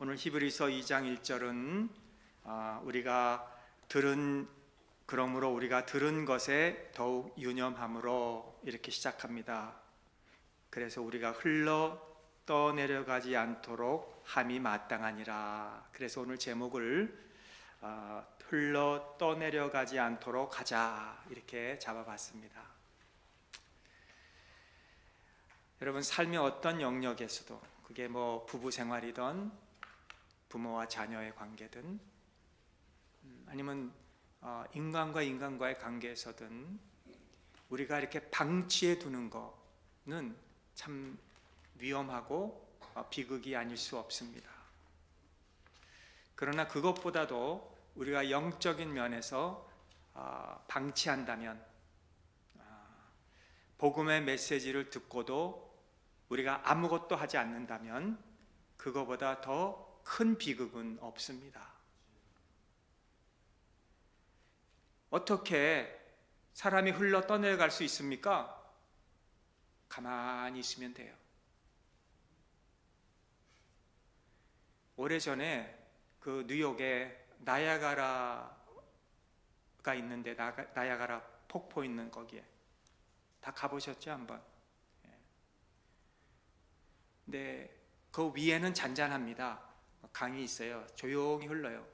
오늘 히브리서 2장 1절은 아, 우리가 들은 그러므로 우리가 들은 것에 더욱 유념함으로 이렇게 시작합니다. 그래서 우리가 흘러 떠내려가지 않도록 함이 마땅하니라. 그래서 오늘 제목을 아, 흘러 떠내려가지 않도록 하자 이렇게 잡아봤습니다. 여러분 삶의 어떤 영역에서도 그게 뭐 부부 생활이든 부모와 자녀의 관계든 음, 아니면 어, 인간과 인간과의 관계에서든 우리가 이렇게 방치해 두는 거는 참 위험하고 어, 비극이 아닐 수 없습니다. 그러나 그것보다도 우리가 영적인 면에서 어, 방치한다면 복음의 메시지를 듣고도 우리가 아무것도 하지 않는다면 그거보다 더 큰 비극은 없습니다. 어떻게 사람이 흘러 떠내려갈 수 있습니까? 가만히 있으면 돼요. 오래전에 그 뉴욕에 나야가라가 있는데 나야가라 폭포 있는 거기에 다 가보셨죠 한번? 근데 그 위에는 잔잔합니다. 강이 있어요. 조용히 흘러요.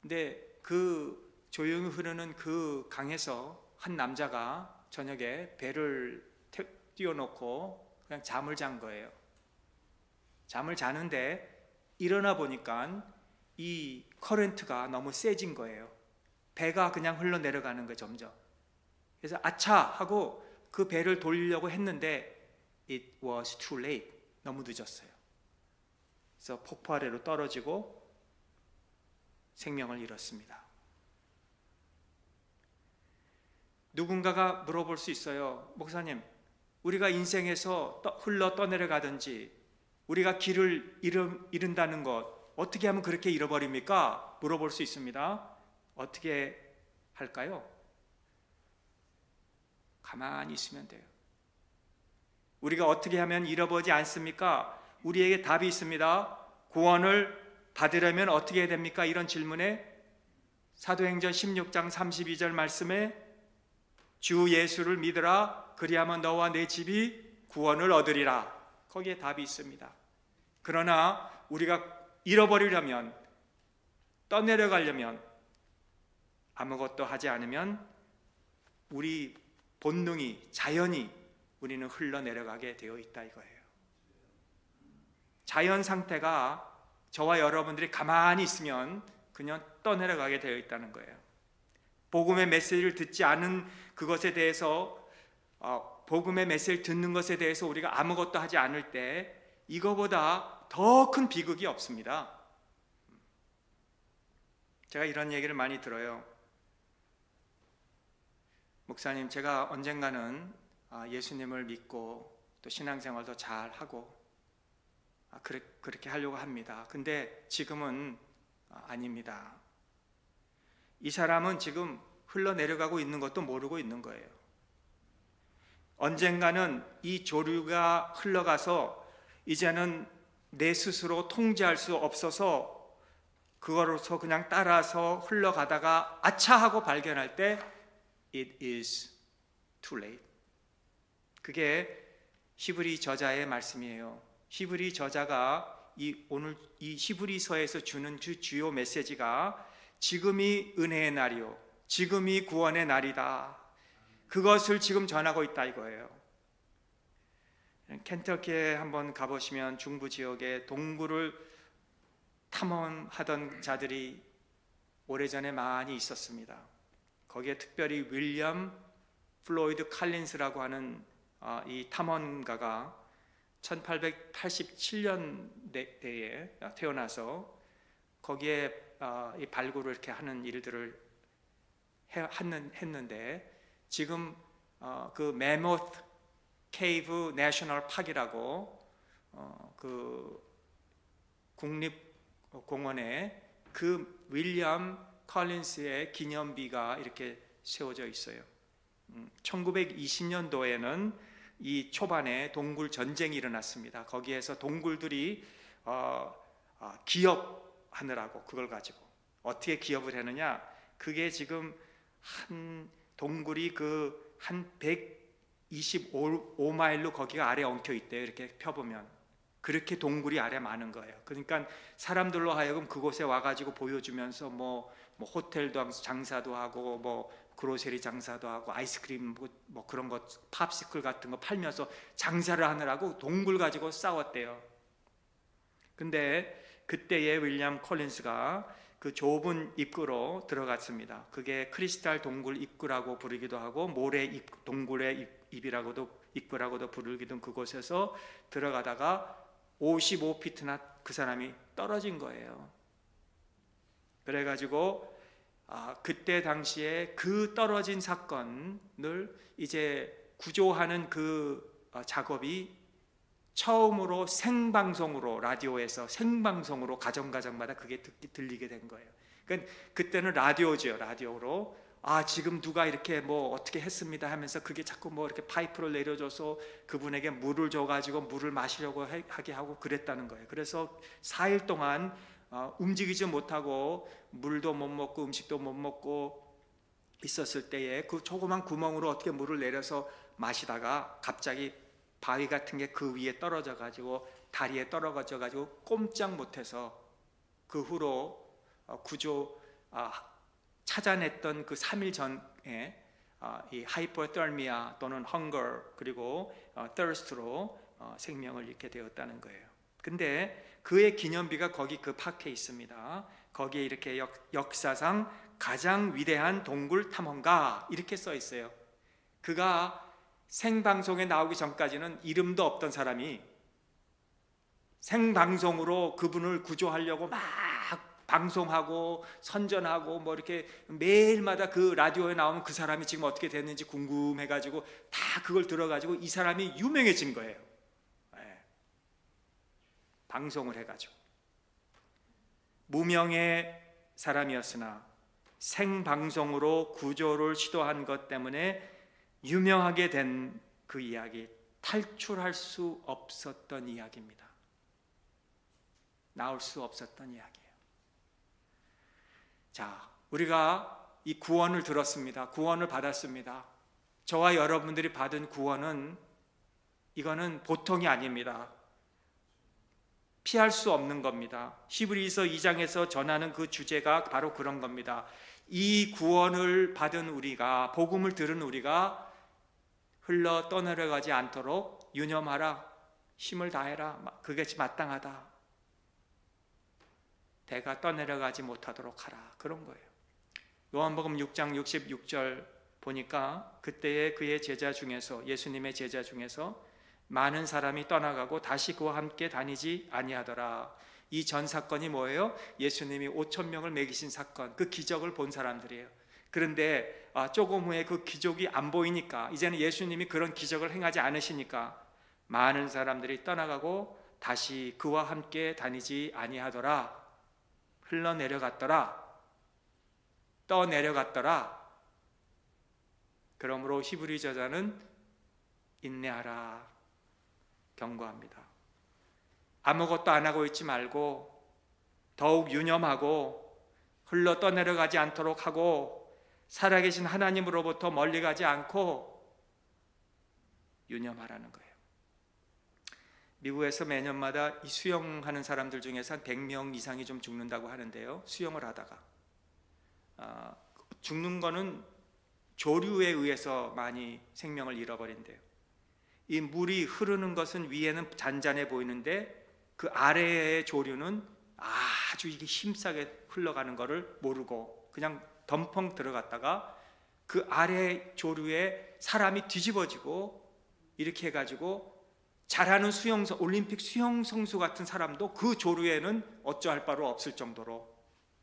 근데 그 조용히 흐르는 그 강에서 한 남자가 저녁에 배를 띄워놓고 그냥 잠을 잔 거예요. 잠을 자는데 일어나 보니까 이 커런트가 너무 세진 거예요. 배가 그냥 흘러 내려가는 거 점점. 그래서 아차 하고 그 배를 돌리려고 했는데 it was too late. 너무 늦었어요. 그래서 폭포 아래로 떨어지고 생명을 잃었습니다. 누군가가 물어볼 수 있어요. 목사님, 우리가 인생에서 흘러 떠내려가든지 우리가 길을 잃은, 잃은다는 것 어떻게 하면 그렇게 잃어버립니까? 물어볼 수 있습니다. 어떻게 할까요? 가만히 있으면 돼요. 우리가 어떻게 하면 잃어버리지 않습니까? 우리에게 답이 있습니다. 구원을 받으려면 어떻게 해야 됩니까? 이런 질문에 사도행전 16장 32절 말씀에 주 예수를 믿으라 그리하면 너와 내 집이 구원을 얻으리라. 거기에 답이 있습니다. 그러나 우리가 잃어버리려면 떠내려가려면 아무것도 하지 않으면 우리 본능이 자연이 우리는 흘러내려가게 되어 있다 이거예요. 자연 상태가 저와 여러분들이 가만히 있으면 그냥 떠내려가게 되어 있다는 거예요. 복음의 메시지를 듣지 않은 그것에 대해서 어, 복음의 메시지를 듣는 것에 대해서 우리가 아무것도 하지 않을 때 이거보다 더 큰 비극이 없습니다. 제가 이런 얘기를 많이 들어요. 목사님, 제가 언젠가는 아, 예수님을 믿고 또 신앙생활도 잘 하고 아, 그렇게 하려고 합니다. 근데 지금은 아, 아닙니다. 이 사람은 지금 흘러내려가고 있는 것도 모르고 있는 거예요. 언젠가는 이 조류가 흘러가서 이제는 내 스스로 통제할 수 없어서 그거로서 그냥 따라서 흘러가다가 아차 하고 발견할 때 it is too late. 그게 히브리 저자의 말씀이에요. 히브리 저자가 이 오늘 이 히브리서에서 주는 주 주요 메시지가 지금이 은혜의 날이요. 지금이 구원의 날이다. 그것을 지금 전하고 있다 이거예요. 켄터키에 한번 가보시면 중부 지역에 동굴을 탐험하던 자들이 오래전에 많이 있었습니다. 거기에 특별히 윌리엄 플로이드 칼린스라고 하는 어, 이 탐험가가 1887년대에 태어나서 거기에 어, 이 발굴을 이렇게 하는 일들을 했는데 지금 어, 그 메모트 케이브 내셔널 파크라고 그 국립공원에 그 윌리엄 컬린스의 기념비가 이렇게 세워져 있어요. 1920년도에는 음, 이 초반에 동굴 전쟁이 일어났습니다. 거기에서 동굴들이 어, 아, 기업하느라고 그걸 가지고 어떻게 기업을 하느냐? 그게 지금 한 동굴이 그 한 125마일로 거기가 아래 엉켜 있대요. 이렇게 펴보면 그렇게 동굴이 아래 많은 거예요. 그러니까 사람들로 하여금 그곳에 와가지고 보여주면서 뭐, 뭐 호텔도 장사도 하고 뭐 그로세리 장사도 하고 아이스크림 뭐, 뭐 그런 거 팝시클 같은 거 팔면서 장사를 하느라고 동굴 가지고 싸웠대요. 근데 그때에 윌리엄 콜린스가 그 좁은 입구로 들어갔습니다. 그게 크리스탈 동굴 입구라고 부르기도 하고 모래 입, 동굴의 입, 이라고도 입구라고도 부르기도 그곳에서 들어가다가 55피트나 그 사람이 떨어진 거예요. 그래가지고 아, 그때 당시에 그 떨어진 사건을 이제 구조하는 그 어, 작업이 처음으로 생방송으로 라디오에서 생방송으로 가정가정마다 그게 듣기 들리게 된 거예요. 그러니까 그때는 라디오죠, 라디오로. 아, 지금 누가 이렇게 뭐 어떻게 했습니다 하면서 그게 자꾸 뭐 이렇게 파이프를 내려줘서 그분에게 물을 줘가지고 물을 마시려고 하게 하고 그랬다는 거예요. 그래서 4일 동안 어, 움직이지 못하고 물도 못 먹고 음식도 못 먹고 있었을 때에 그 조그만 구멍으로 어떻게 물을 내려서 마시다가 갑자기 바위 같은 게 그 위에 떨어져 가지고 다리에 떨어져 가지고 꼼짝 못해서 그 후로 어, 구조 아, 찾아냈던 그 3일 전에 아, 이 하이퍼더미아 또는 헝거 그리고 thirst로 어, 생명을 잃게 되었다는 거예요. 근데 그의 기념비가 거기 그 파크에 있습니다. 거기에 이렇게 역, 역사상 가장 위대한 동굴 탐험가 이렇게 써 있어요. 그가 생방송에 나오기 전까지는 이름도 없던 사람이 생방송으로 그분을 구조하려고 막 방송하고 선전하고 뭐 이렇게 매일마다 그 라디오에 나오면 그 사람이 지금 어떻게 됐는지 궁금해 가지고 다 그걸 들어 가지고 이 사람이 유명해진 거예요. 네. 방송을 해 가지고 무명의 사람이었으나 생방송으로 구조를 시도한 것 때문에 유명하게 된 그 이야기 탈출할 수 없었던 이야기입니다. 나올 수 없었던 이야기예요. 자, 우리가 이 구원을 들었습니다. 구원을 받았습니다. 저와 여러분들이 받은 구원은 이거는 보통이 아닙니다. 피할 수 없는 겁니다. 히브리서 2장에서 전하는 그 주제가 바로 그런 겁니다. 이 구원을 받은 우리가 복음을 들은 우리가 흘러 떠내려가지 않도록 유념하라. 힘을 다해라. 그게 마땅하다. 대가 떠내려가지 못하도록 하라. 그런 거예요. 요한복음 6장 66절 보니까 그때의 그의 제자 중에서 예수님의 제자 중에서 많은 사람이 떠나가고 다시 그와 함께 다니지 아니하더라. 이 전 사건이 뭐예요? 예수님이 5천 명을 먹이신 사건. 그 기적을 본 사람들이에요. 그런데 아, 조금 후에 그 기적이 안 보이니까 이제는 예수님이 그런 기적을 행하지 않으시니까 많은 사람들이 떠나가고 다시 그와 함께 다니지 아니하더라 흘러 내려갔더라 떠 내려갔더라 그러므로 히브리 저자는 인내하라 경고합니다 아무것도 안 하고 있지 말고 더욱 유념하고 흘러 떠내려가지 않도록 하고 살아계신 하나님으로부터 멀리 가지 않고 유념하라는 거예요. 미국에서 매년마다 이 수영하는 사람들 중에서 한 100명 이상이 좀 죽는다고 하는데요. 수영을 하다가 아, 죽는 거는 조류에 의해서 많이 생명을 잃어버린대요. 이 물이 흐르는 것은 위에는 잔잔해 보이는데 그 아래의 조류는 아주 이게 힘싸게 흘러가는 것을 모르고 그냥 덤펑 들어갔다가 그 아래 조류에 사람이 뒤집어지고 이렇게 해가지고 잘하는 수영선 올림픽 수영 선수 같은 사람도 그 조류에는 어쩌할 바로 없을 정도로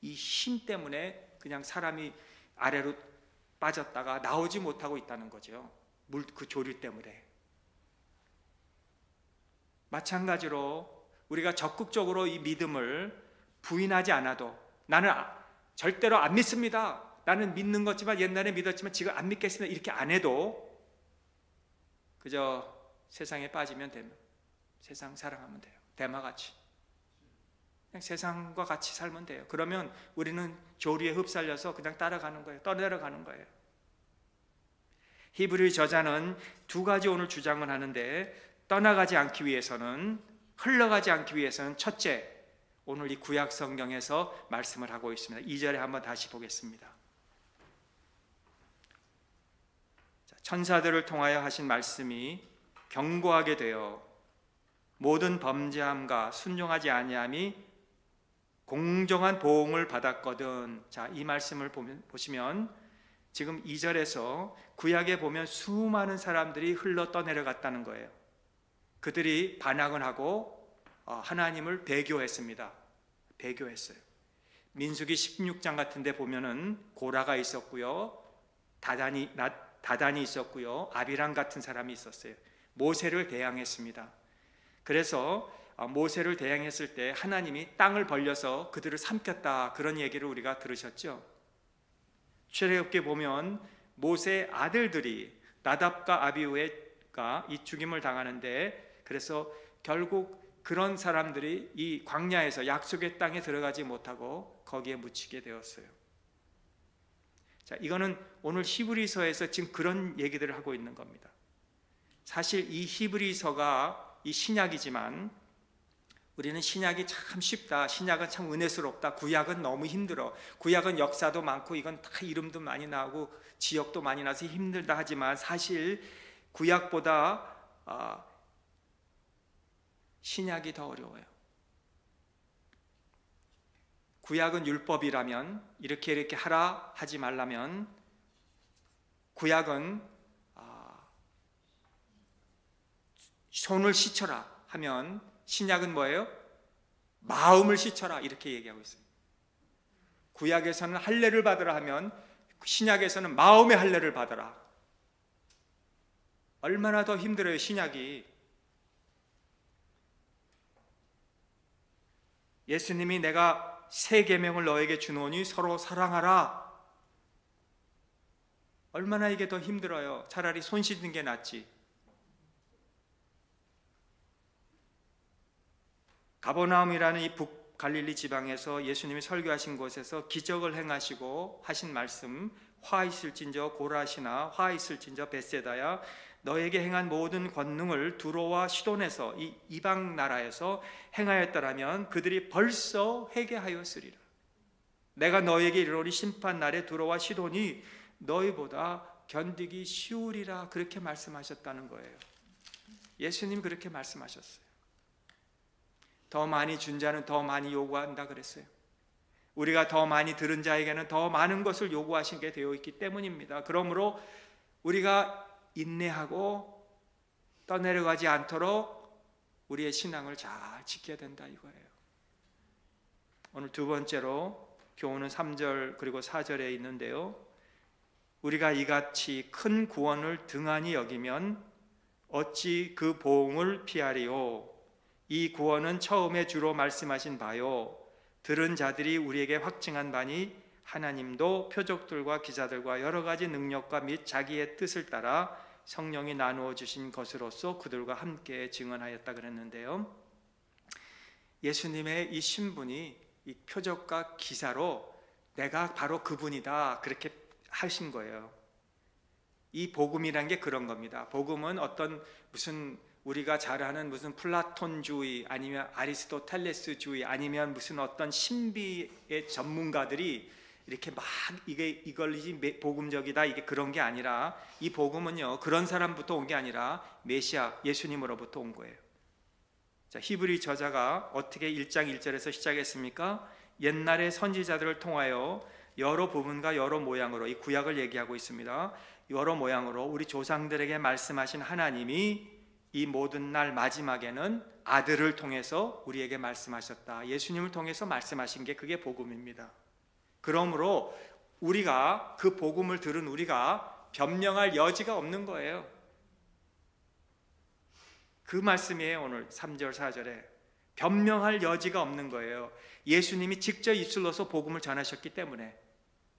이 힘 때문에 그냥 사람이 아래로 빠졌다가 나오지 못하고 있다는 거죠. 물 그 조류 때문에. 마찬가지로 우리가 적극적으로 이 믿음을 부인하지 않아도 나는 절대로 안 믿습니다. 나는 믿는 거지만 옛날에 믿었지만 지금 안 믿겠습니다. 이렇게 안 해도 그저 세상에 빠지면 되면 세상 사랑하면 돼요. 대마같이. 그냥 세상과 같이 살면 돼요. 그러면 우리는 조리에 흡살려서 그냥 따라가는 거예요. 떠내려가는 거예요. 히브리 저자는 두 가지 오늘 주장을 하는데 떠나가지 않기 위해서는 흘러가지 않기 위해서는 첫째 오늘 이 구약 성경에서 말씀을 하고 있습니다. 2절에 한번 다시 보겠습니다. 천사들을 통하여 하신 말씀이 경고하게 되어 모든 범죄함과 순종하지 아니함이 공정한 보응을 받았거든. 자, 이 말씀을 보면, 보시면 지금 2절에서 구약에 보면 수많은 사람들이 흘러 떠내려갔다는 거예요. 그들이 반항을 하고 어, 하나님을 배교했습니다. 배교했어요. 민수기 16장 같은 데 보면은 고라가 있었고요. 다단이 다단이 있었고요. 아비랑 같은 사람이 있었어요. 모세를 대항했습니다. 그래서 어, 모세를 대항했을 때 하나님이 땅을 벌려서 그들을 삼켰다 그런 얘기를 우리가 들으셨죠. 출애굽기 보면 모세 아들들이 나답과 아비우가 이 죽임을 당하는데 그래서 결국 그런 사람들이 이 광야에서 약속의 땅에 들어가지 못하고 거기에 묻히게 되었어요. 자, 이거는 오늘 히브리서에서 지금 그런 얘기들을 하고 있는 겁니다. 사실 이 히브리서가 이 신약이지만 우리는 신약이 참 쉽다. 신약은 참 은혜스럽다. 구약은 너무 힘들어. 구약은 역사도 많고 이건 다 이름도 많이 나오고 지역도 많이 나서 힘들다 하지만 사실 구약보다 아, 신약이 더 어려워요. 구약은 율법이라면 이렇게 이렇게 하라 하지 말라면 구약은 아, 손을 씻쳐라 하면 신약은 뭐예요? 마음을 씻쳐라 이렇게 얘기하고 있어요. 구약에서는 할례를 받으라 하면 신약에서는 마음의 할례를 받아라. 얼마나 더 힘들어요 신약이. 예수님이 내가 새 계명을 너에게 주노니 서로 사랑하라. 얼마나 이게 더 힘들어요. 차라리 손 씻는 게 낫지. 가버나움이라는 이 북갈릴리 지방에서 예수님이 설교하신 곳에서 기적을 행하시고 하신 말씀 화 있을진저 고라시나 화 있을진저 베세다야 너에게 행한 모든 권능을 두로와 시돈에서 이 이방 나라에서 행하였더라면 그들이 벌써 회개하였으리라. 내가 너에게 이르노니 심판 날에 두로와 시돈이 너희보다 견디기 쉬우리라 그렇게 말씀하셨다는 거예요. 예수님 그렇게 말씀하셨어요. 더 많이 준 자는 더 많이 요구한다 그랬어요. 우리가 더 많이 들은 자에게는 더 많은 것을 요구하신 게 되어 있기 때문입니다. 그러므로 우리가 인내하고 떠내려가지 않도록 우리의 신앙을 잘 지켜야 된다 이거예요. 오늘 두 번째로 교훈은 3절 그리고 4절에 있는데요. 우리가 이같이 큰 구원을 등한히 여기면 어찌 그 보응을 피하리요? 이 구원은 처음에 주로 말씀하신 바요. 들은 자들이 우리에게 확증한 바니 하나님도 표적들과 기사들과 여러 가지 능력과 및 자기의 뜻을 따라 성령이 나누어 주신 것으로서 그들과 함께 증언하였다 그랬는데요. 예수님의 이 신분이 이 표적과 기사로 내가 바로 그분이다 그렇게 하신 거예요. 이 복음이란 게 그런 겁니다. 복음은 어떤 무슨 우리가 잘 아는 무슨 플라톤주의 아니면 아리스토텔레스주의 아니면 무슨 어떤 신비의 전문가들이 이렇게 막 이게 이걸리지 복음적이다 이게 그런 게 아니라 이 복음은요 그런 사람부터 온 게 아니라 메시아 예수님으로부터 온 거예요. 자 히브리 저자가 어떻게 1장 1절에서 시작했습니까? 옛날의 선지자들을 통하여 여러 부분과 여러 모양으로 이 구약을 얘기하고 있습니다. 여러 모양으로 우리 조상들에게 말씀하신 하나님이 이 모든 날 마지막에는 아들을 통해서 우리에게 말씀하셨다. 예수님을 통해서 말씀하신 게 그게 복음입니다. 그러므로 우리가 그 복음을 들은 우리가 변명할 여지가 없는 거예요. 그 말씀이에요, 오늘 3절, 4절에. 변명할 여지가 없는 거예요. 예수님이 직접 입술로서 복음을 전하셨기 때문에,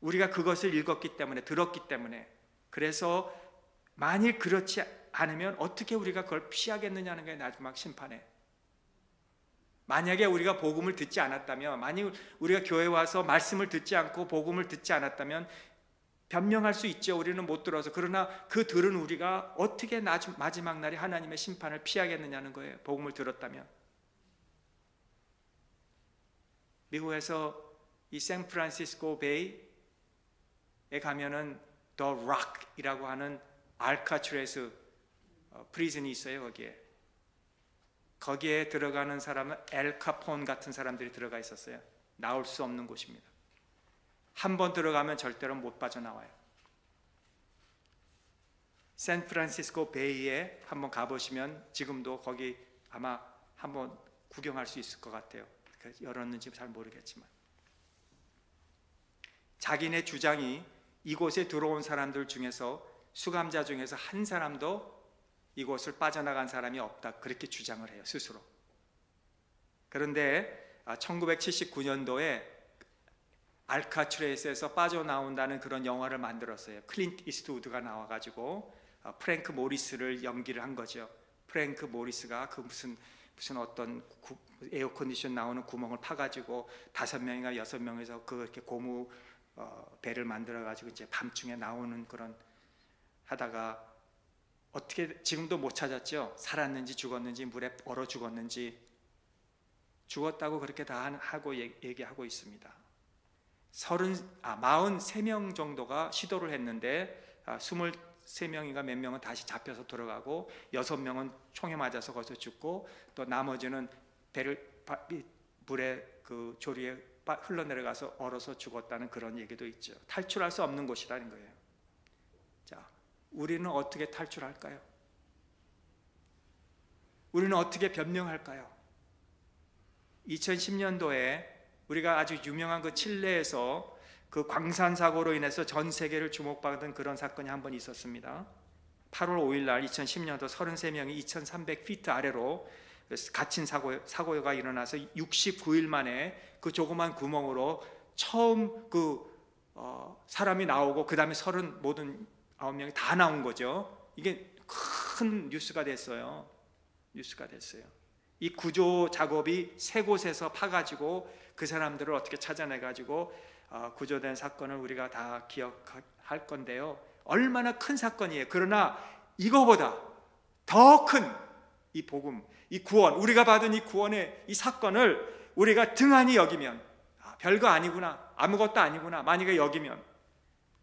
우리가 그것을 읽었기 때문에, 들었기 때문에, 그래서 만일 그렇지 않으면 어떻게 우리가 그걸 피하겠느냐는 게 마지막 심판에. 만약에 우리가 복음을 듣지 않았다면, 만약 우리가 교회 와서 말씀을 듣지 않고 복음을 듣지 않았다면 변명할 수 있죠. 우리는 못 들어서. 그러나 그 들은 우리가 어떻게 마지막 날에 하나님의 심판을 피하겠느냐는 거예요. 복음을 들었다면. 미국에서 이 샌프란시스코 베이에 가면은 더 락이라고 하는 알카츄레스 프리즌이 있어요. 거기에. 거기에 들어가는 사람은 엘카폰 같은 사람들이 들어가 있었어요. 나올 수 없는 곳입니다. 한 번 들어가면 절대로 못 빠져나와요. 샌프란시스코 베이에 한번 가보시면 지금도 거기 아마 한번 구경할 수 있을 것 같아요. 열었는지 잘 모르겠지만. 자기네 주장이 이곳에 들어온 사람들 중에서 수감자 중에서 한 사람도 이곳을 빠져나간 사람이 없다. 그렇게 주장을 해요, 스스로. 그런데 1979년도에 아, 알카트라즈에서 빠져나온다는 그런 영화를 만들었어요. 클린트 이스트우드가 나와가지고 아, 프랭크 모리스를 연기를 한 거죠. 프랭크 모리스가 그 무슨 무슨 어떤 구, air condition 나오는 구멍을 파가지고 다섯 명이나 여섯 명에서 그 이렇게 고무 어, 배를 만들어가지고 이제 밤중에 나오는 그런 하다가 어떻게 지금도 못 찾았죠. 살았는지 죽었는지 물에 얼어 죽었는지 죽었다고 그렇게 다 하고 얘기하고 있습니다. 서른 아 마흔 세명 정도가 시도를 했는데 아, 스물 세 명인가 몇 명은 다시 잡혀서 들어가고 여섯 명은 총에 맞아서 거기서 죽고 또 나머지는 배를 물에 그 조리에 흘러내려가서 얼어서 죽었다는 그런 얘기도 있죠. 탈출할 수 없는 곳이라는 거예요. 자, 우리는 어떻게 탈출할까요? 우리는 어떻게 변명할까요? 2010년도에 우리가 아주 유명한 그 칠레에서 그 광산 사고로 인해서 전 세계를 주목받은 그런 사건이 한 번 있었습니다. 8월 5일 날 2010년도 33명이 2300피트 아래로 갇힌 사고, 사고가 일어나서 69일 만에 그 조그만 구멍으로 처음 그 어, 사람이 나오고 그 다음에 서른 모든 아홉 명이 다 나온 거죠. 이게 큰 뉴스가 됐어요. 뉴스가 됐어요. 이 구조 작업이 세 곳에서 파가지고 그 사람들을 어떻게 찾아내가지고 어, 구조된 사건을 우리가 다 기억할 건데요. 얼마나 큰 사건이에요. 그러나 이거보다 더 큰 이 복음, 이 구원, 우리가 받은 이 구원의 이 사건을 우리가 등한히 여기면 아, 별거 아니구나, 아무것도 아니구나. 만약에 여기면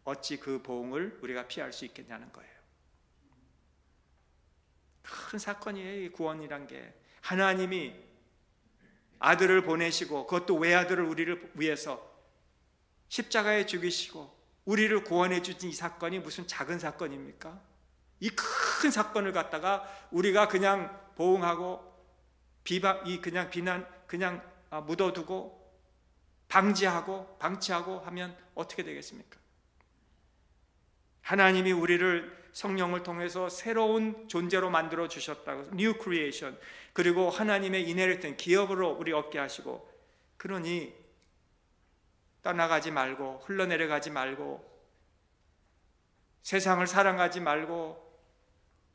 어찌 그 보응을 우리가 피할 수 있겠냐는 거예요. 큰 사건이에요. 이 구원이란 게 하나님이 아들을 보내시고 그것도 외아들을 우리를 위해서 십자가에 죽이시고 우리를 구원해 주신 이 사건이 무슨 작은 사건입니까? 이 큰 사건을 갖다가 우리가 그냥 보응하고 비방 이 그냥 비난 그냥 아, 묻어두고 방지하고 방치하고 하면 어떻게 되겠습니까? 하나님이 우리를 성령을 통해서 새로운 존재로 만들어 주셨다고 new creation 그리고 하나님의 inheritance 기업으로 우리 얻게 하시고 그러니 떠나가지 말고 흘러내려가지 말고 세상을 사랑하지 말고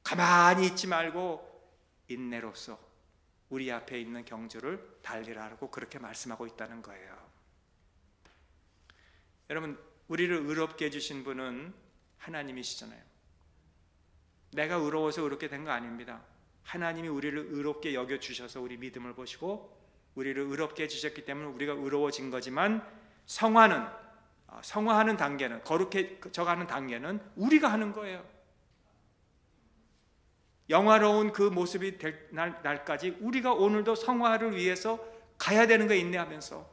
가만히 있지 말고 인내로서 우리 앞에 있는 경주를 달리라고 그렇게 말씀하고 있다는 거예요. 여러분, 우리를 의롭게 해주신 분은 하나님이시잖아요. 내가 의로워서 의롭게 된 거 아닙니다. 하나님이 우리를 의롭게 여겨 주셔서 우리 믿음을 보시고 우리를 의롭게 해 주셨기 때문에 우리가 의로워진 거지만 성화는 어, 성화하는 단계는 거룩해져가는 단계는 우리가 하는 거예요. 영화로운 그 모습이 될 날, 날까지 우리가 오늘도 성화를 위해서 가야 되는 거 인내하면서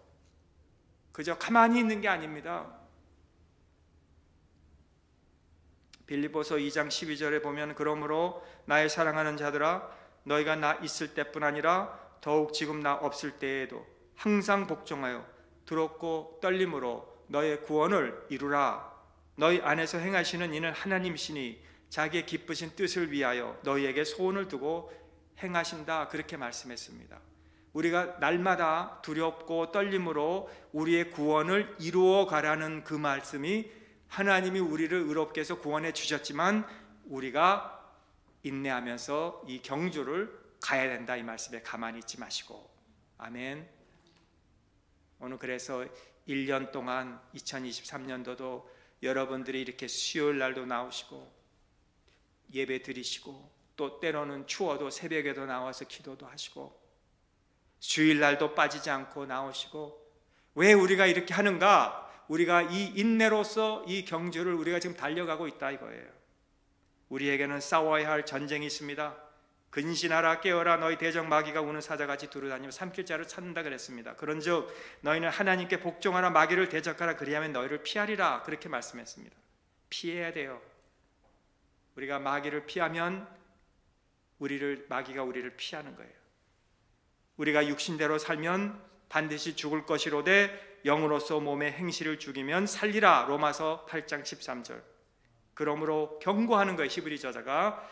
그저 가만히 있는 게 아닙니다. 빌리보서 2장 12절에 보면 그러므로 나의 사랑하는 자들아 너희가 나 있을 때뿐 아니라 더욱 지금 나 없을 때에도 항상 복종하여 두렵고 떨림으로 너의 구원을 이루라 너희 안에서 행하시는 이는 하나님이시니 자기의 기쁘신 뜻을 위하여 너희에게 소원을 두고 행하신다 그렇게 말씀했습니다. 우리가 날마다 두렵고 떨림으로 우리의 구원을 이루어 가라는 그 말씀이 하나님이 우리를 의롭게 해서 구원해 주셨지만 우리가 인내하면서 이 경주를 가야 된다 이 말씀에 가만히 있지 마시고 아멘. 오늘 그래서 1년 동안 2023년도도 여러분들이 이렇게 수요일 날도 나오시고 예배 드리시고 또 때로는 추워도 새벽에도 나와서 기도도 하시고 주일 날도 빠지지 않고 나오시고 왜 우리가 이렇게 하는가? 우리가 이 인내로서 이 경주를 우리가 지금 달려가고 있다 이거예요. 우리에게는 싸워야 할 전쟁이 있습니다. 근신하라 깨어라 너희 대적 마귀가 우는 사자같이 두루다니며 삼킬 자를 찾는다 그랬습니다. 그런즉 너희는 하나님께 복종하라 마귀를 대적하라 그리하면 너희를 피하리라 그렇게 말씀했습니다. 피해야 돼요. 우리가 마귀를 피하면 우리를 마귀가 우리를 피하는 거예요. 우리가 육신대로 살면 반드시 죽을 것이로되 영으로서 몸의 행실을 죽이면 살리라 로마서 8장 13절. 그러므로 경고하는 거예요. 히브리 저자가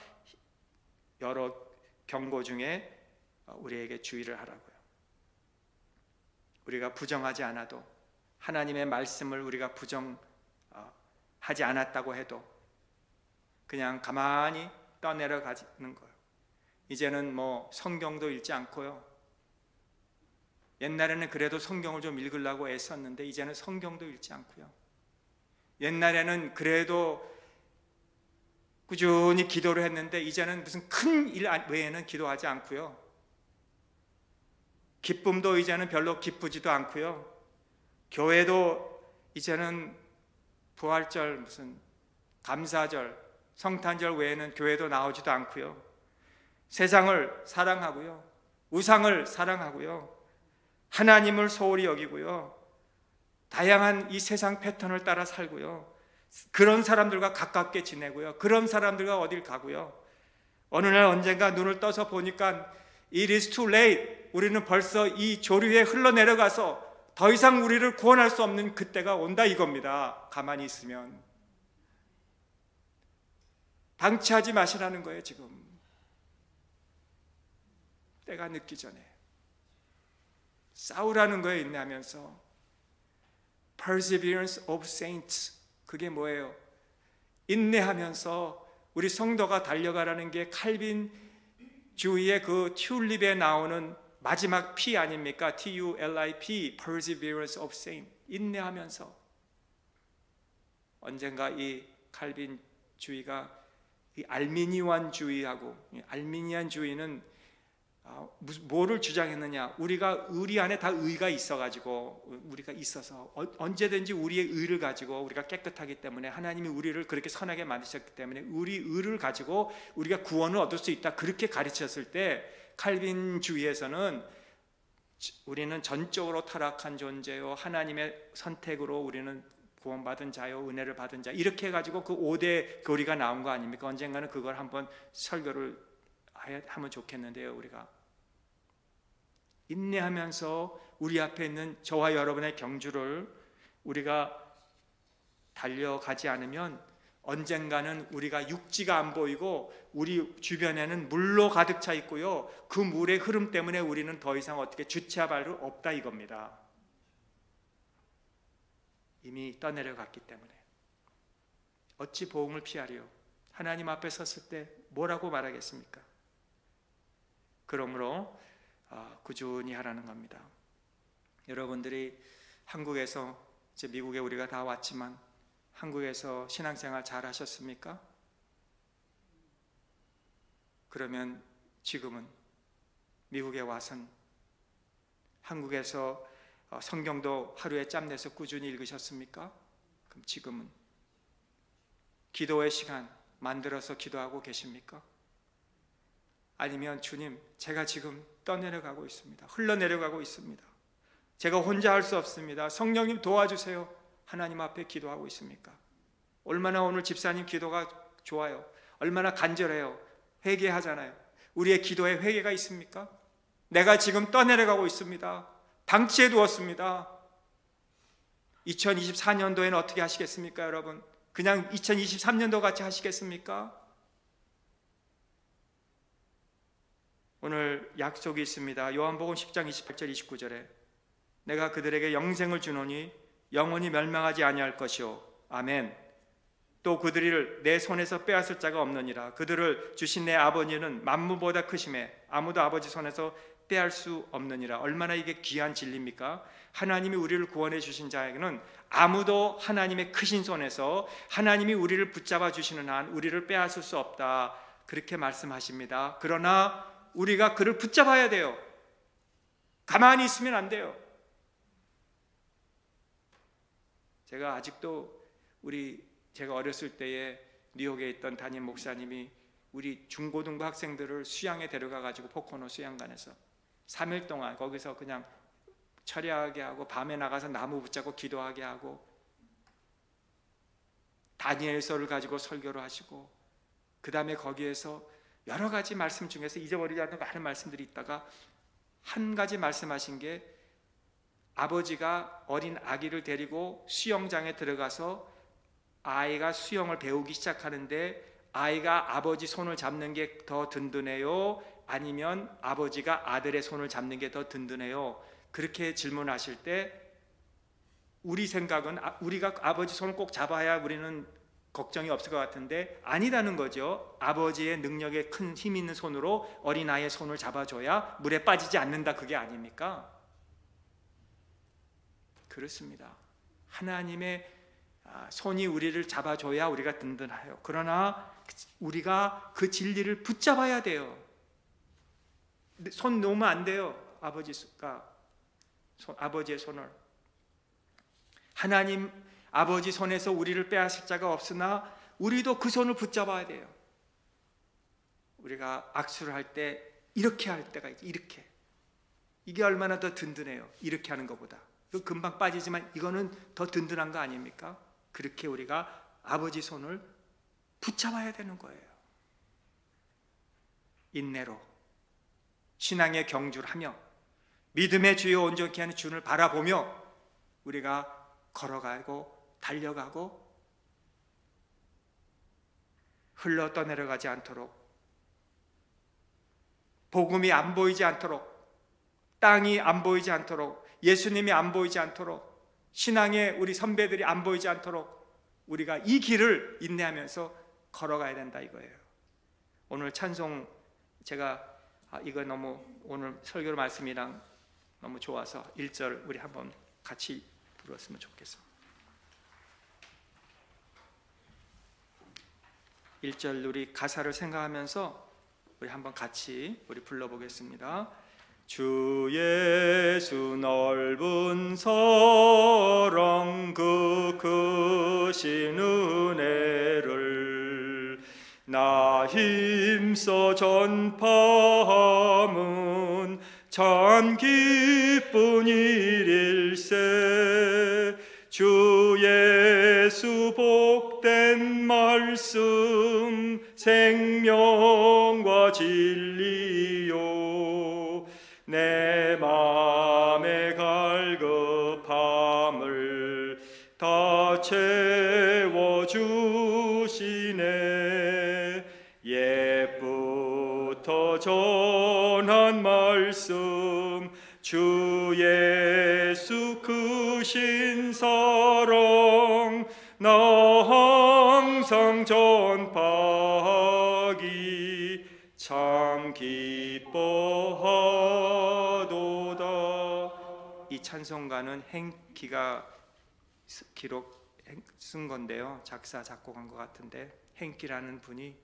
여러 경고 중에 우리에게 주의를 하라고요. 우리가 부정하지 않아도 하나님의 말씀을 우리가 부정하지 않았다고 해도 그냥 가만히 떠내려가는 거예요. 이제는 뭐 성경도 읽지 않고요. 옛날에는 그래도 성경을 좀 읽으려고 애썼는데 이제는 성경도 읽지 않고요. 옛날에는 그래도 꾸준히 기도를 했는데 이제는 무슨 큰 일 외에는 기도하지 않고요. 기쁨도 이제는 별로 기쁘지도 않고요. 교회도 이제는 부활절 무슨 감사절 성탄절 외에는 교회도 나오지도 않고요. 세상을 사랑하고요. 우상을 사랑하고요. 하나님을 소홀히 여기고요. 다양한 이 세상 패턴을 따라 살고요. 그런 사람들과 가깝게 지내고요. 그런 사람들과 어딜 가고요. 어느 날 언젠가 눈을 떠서 보니까 it is too late. 우리는 벌써 이 조류에 흘러내려가서 더 이상 우리를 구원할 수 없는 그때가 온다 이겁니다. 가만히 있으면. 방치하지 마시라는 거예요, 지금. 때가 늦기 전에. 싸우라는 거에 인내하면서 perseverance of saints 그게 뭐예요? 인내하면서 우리 성도가 달려가라는 게 칼빈 주의의 그 튤립에 나오는 마지막 P 아닙니까? T-U-L-I-P perseverance of saint 인내하면서 언젠가 이 칼빈 주의가 이 알미니안 주의하고 알미니안 주의는 아, 뭐를 주장했느냐? 우리가 의리 안에 다 의가 있어가지고 우리가 있어서 어, 언제든지 우리의 의를 가지고 우리가 깨끗하기 때문에 하나님이 우리를 그렇게 선하게 만드셨기 때문에 우리 의를 가지고 우리가 구원을 얻을 수 있다 그렇게 가르쳤을 때 칼빈 주의에서는 우리는 전적으로 타락한 존재요 하나님의 선택으로 우리는 구원받은 자요 은혜를 받은 자 이렇게 해가지고 그 5대 교리가 나온 거 아닙니까? 언젠가는 그걸 한번 설교를 하면 좋겠는데요 우리가 인내하면서 우리 앞에 있는 저와 여러분의 경주를 우리가 달려가지 않으면 언젠가는 우리가 육지가 안 보이고 우리 주변에는 물로 가득 차 있고요. 그 물의 흐름 때문에 우리는 더 이상 어떻게 주체할 수 없다 이겁니다. 이미 떠내려갔기 때문에 어찌 보응을 피하리요? 하나님 앞에 섰을 때 뭐라고 말하겠습니까? 그러므로 아, 꾸준히 하라는 겁니다. 여러분들이 한국에서 이제 미국에 우리가 다 왔지만 한국에서 신앙생활 잘 하셨습니까? 그러면 지금은 미국에 와선 한국에서 어, 성경도 하루에 짬내서 꾸준히 읽으셨습니까? 그럼 지금은 기도의 시간 만들어서 기도하고 계십니까? 아니면 주님, 제가 지금 떠내려가고 있습니다. 흘러내려가고 있습니다. 제가 혼자 할 수 없습니다. 성령님 도와주세요. 하나님 앞에 기도하고 있습니까? 얼마나 오늘 집사님 기도가 좋아요. 얼마나 간절해요. 회개하잖아요. 우리의 기도에 회개가 있습니까? 내가 지금 떠내려가고 있습니다. 방치해 두었습니다. 2024년도에는 어떻게 하시겠습니까, 여러분? 그냥 2023년도 같이 하시겠습니까? 오늘 약속이 있습니다. 요한복음 10장 28절 29절에 내가 그들에게 영생을 주노니 영원히 멸망하지 아니할 것이요 아멘. 또 그들을 내 손에서 빼앗을 자가 없느니라. 그들을 주신 내 아버지는 만무보다 크심에 아무도 아버지 손에서 빼할 수 없느니라. 얼마나 이게 귀한 진리입니까? 하나님이 우리를 구원해 주신 자에게는 아무도 하나님의 크신 손에서 하나님이 우리를 붙잡아 주시는 한 우리를 빼앗을 수 없다. 그렇게 말씀하십니다. 그러나 우리가 그를 붙잡아야 돼요. 가만히 있으면 안 돼요. 제가 아직도 우리 제가 어렸을 때에 뉴욕에 있던 담임 목사님이 우리 중고등부 학생들을 수양에 데려가 가지고 포코노 수양관에서 3일 동안 거기서 그냥 철야하게 하고 밤에 나가서 나무 붙잡고 기도하게 하고 다니엘서를 가지고 설교를 하시고 그 다음에 거기에서 여러 가지 말씀 중에서 잊어버리지 않는 많은 말씀들이 있다가 한 가지 말씀하신 게 아버지가 어린 아기를 데리고 수영장에 들어가서 아이가 수영을 배우기 시작하는데 아이가 아버지 손을 잡는 게 더 든든해요? 아니면 아버지가 아들의 손을 잡는 게 더 든든해요? 그렇게 질문하실 때 우리 생각은 아, 우리가 아버지 손을 꼭 잡아야 우리는 걱정이 없을 것 같은데 아니다는 거죠. 아버지의 능력에 큰 힘 있는 손으로 어린아이의 손을 잡아줘야 물에 빠지지 않는다 그게 아닙니까? 그렇습니다. 하나님의 아, 손이 우리를 잡아줘야 우리가 든든해요. 그러나 우리가 그 진리를 붙잡아야 돼요. 손 놓으면 안 돼요. 아버지가 손, 아버지의 손을 하나님 아버지 손에서 우리를 빼앗을 자가 없으나 우리도 그 손을 붙잡아야 돼요. 우리가 악수를 할 때 이렇게 할 때가 있지 이렇게 이게 얼마나 더 든든해요. 이렇게 하는 것보다 이거 금방 빠지지만 이거는 더 든든한 거 아닙니까? 그렇게 우리가 아버지 손을 붙잡아야 되는 거예요. 인내로 신앙의 경주를 하며 믿음의 주요 온전케 하는 주를 바라보며 우리가 걸어가고 달려가고 흘러 떠내려가지 않도록 복음이 안 보이지 않도록 땅이 안 보이지 않도록 예수님이 안 보이지 않도록 신앙의 우리 선배들이 안 보이지 않도록 우리가 이 길을 인내하면서 걸어가야 된다 이거예요. 오늘 찬송 제가 아, 이거 너무 오늘 설교 말씀이랑 너무 좋아서 1절 우리 한번 같이 불었으면 좋겠어. 1절 우리 가사를 생각하면서 우리 한번 같이 우리 불러보겠습니다. 주 예수 넓은 사랑 그 크신 은혜를 나 힘써 전파함은 참 기쁜 일일세 주 예수 복된 말씀 생명과 진리요. 내 맘의 갈급함을 다 채워 주시네. 옛부터 전한 말씀 주 예수 크신 사랑 나 찬송가는 행기가 기록 쓴 건데요 작사 작곡한 것 같은데 행기라는 분이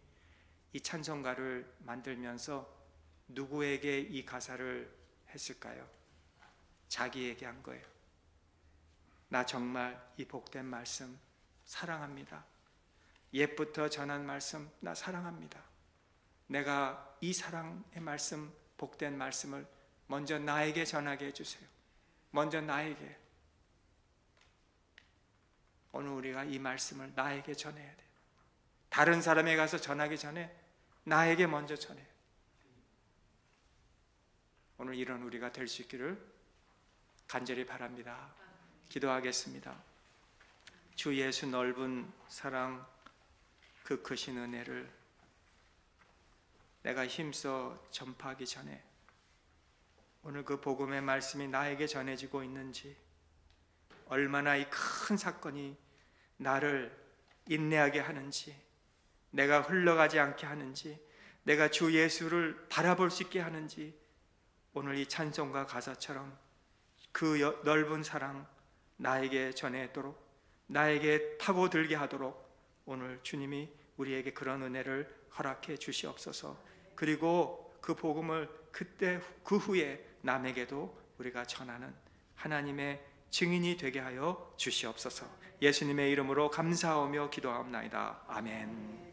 이 찬송가를 만들면서 누구에게 이 가사를 했을까요? 자기에게 한 거예요. 나 정말 이 복된 말씀 사랑합니다. 옛부터 전한 말씀 나 사랑합니다. 내가 이 사랑의 말씀 복된 말씀을 먼저 나에게 전하게 해주세요. 먼저 나에게 오늘 우리가 이 말씀을 나에게 전해야 돼. 다른 사람에 가서 전하기 전에 나에게 먼저 전해. 오늘 이런 우리가 될 수 있기를 간절히 바랍니다. 기도하겠습니다. 주 예수 넓은 사랑 그 크신 은혜를 내가 힘써 전파하기 전에 오늘 그 복음의 말씀이 나에게 전해지고 있는지 얼마나 이 큰 사건이 나를 인내하게 하는지 내가 흘러가지 않게 하는지 내가 주 예수를 바라볼 수 있게 하는지 오늘 이 찬송가 가사처럼 그 여- 넓은 사랑 나에게 전해도록 나에게 파고들게 하도록 오늘 주님이 우리에게 그런 은혜를 허락해 주시옵소서. 그리고 그 복음을 그때 그 후에 남에게도 우리가 전하는 하나님의 증인이 되게 하여 주시옵소서. 예수님의 이름으로 감사하며 기도하옵나이다. 아멘.